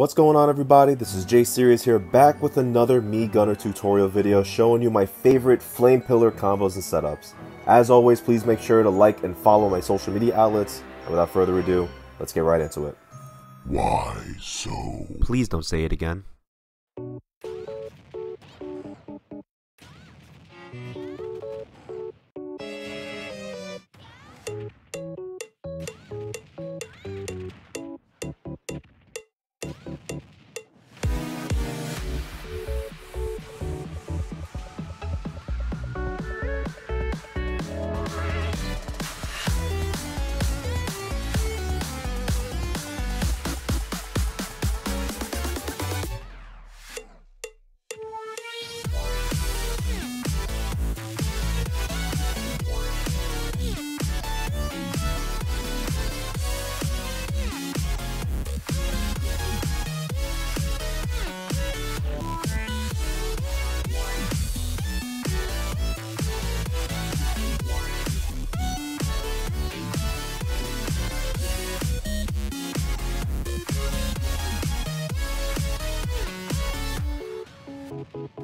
What's going on everybody, this is JSerious here back with another Mii Gunner tutorial video showing you my favorite flame pillar combos and setups. As always, please make sure to like and follow my social media outlets, and without further ado, let's get right into it. Why so? Please don't say it again.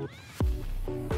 フフフ。